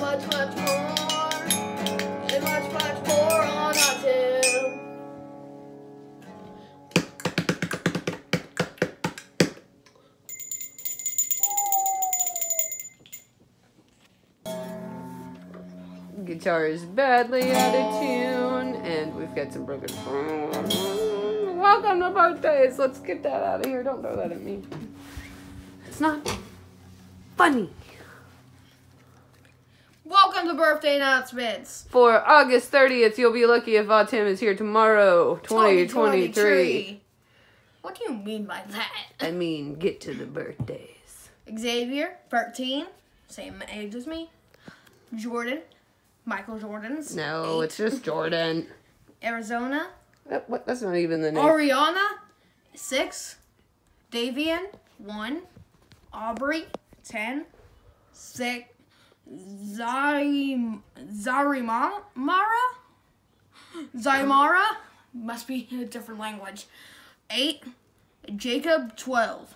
much, much more. And much, much more on Au-Tim. Guitar is badly out of tune, and we've got some broken. Welcome to birthdays. Let's get that out of here. Don't throw that at me. It's not funny. Welcome to birthday announcements. For August 30th, you'll be lucky if Au-Tim is here tomorrow, 2023. What do you mean by that? I mean, get to the birthdays. Xavier, 13, same age as me. Jordan, Michael Jordan's. No, eight. it's just Jordan. Arizona, That, what, that's not even the name. Oriana, 6. Davian, 1. Aubrey, 10. 6. Zai, Zarimara? Zaimara? Must be a different language. 8. Jacob, 12.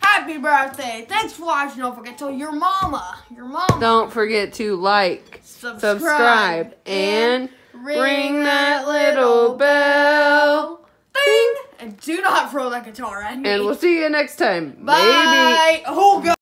Happy birthday! Thanks for watching. Don't forget to tell your mama, your mama, Don't forget to like, subscribe, subscribe, and ring that little bell. Ding! And do not throw that guitar at me. And we'll see you next time. Bye. Maybe. Oh, God.